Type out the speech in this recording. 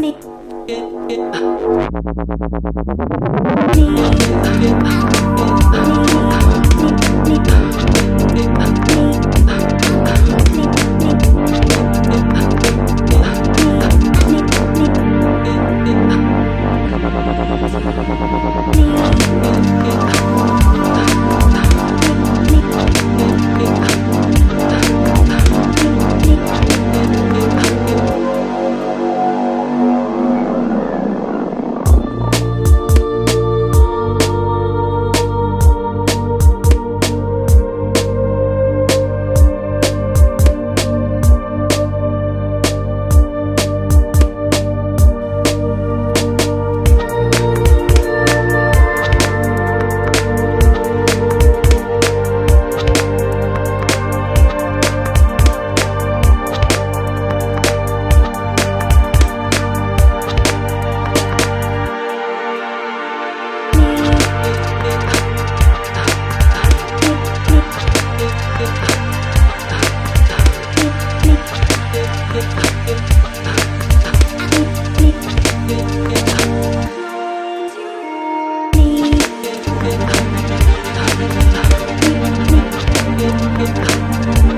Nick. Thank Thank you.